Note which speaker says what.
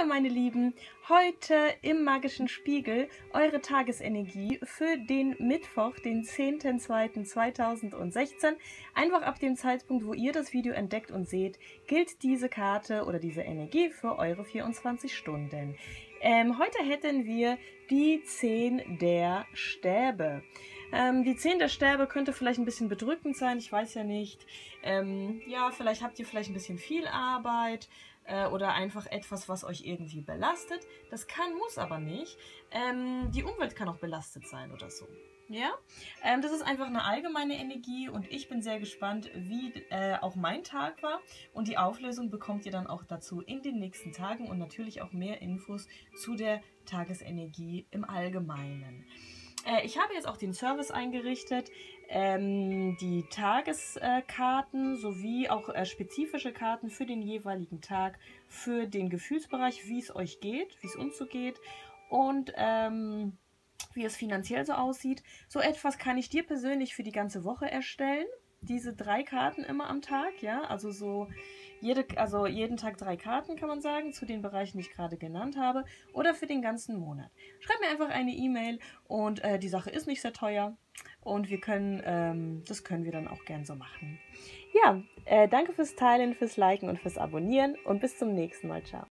Speaker 1: Hallo meine Lieben, heute im magischen Spiegel eure Tagesenergie für den Mittwoch, den 10.02.2016. Einfach ab dem Zeitpunkt, wo ihr das Video entdeckt und seht, gilt diese Karte oder diese Energie für eure 24 Stunden. Ähm, heute hätten wir die 10 der Stäbe. Ähm, die 10 der Stäbe könnte vielleicht ein bisschen bedrückend sein, ich weiß ja nicht. Ähm, ja, vielleicht habt ihr vielleicht ein bisschen viel Arbeit äh, oder einfach etwas, was euch irgendwie belastet. Das kann, muss aber nicht. Ähm, die Umwelt kann auch belastet sein oder so. Ja, ähm, das ist einfach eine allgemeine Energie und ich bin sehr gespannt, wie äh, auch mein Tag war. Und die Auflösung bekommt ihr dann auch dazu in den nächsten Tagen und natürlich auch mehr Infos zu der Tagesenergie im Allgemeinen. Äh, ich habe jetzt auch den Service eingerichtet, ähm, die Tageskarten sowie auch äh, spezifische Karten für den jeweiligen Tag, für den Gefühlsbereich, wie es euch geht, wie es uns so geht und ähm, wie es finanziell so aussieht. So etwas kann ich dir persönlich für die ganze Woche erstellen. Diese drei Karten immer am Tag, ja, also so jede, also jeden Tag drei Karten, kann man sagen, zu den Bereichen, die ich gerade genannt habe, oder für den ganzen Monat. Schreib mir einfach eine E-Mail und äh, die Sache ist nicht sehr teuer und wir können, ähm, das können wir dann auch gern so machen. Ja, äh, danke fürs Teilen, fürs Liken und fürs Abonnieren und bis zum nächsten Mal. Ciao.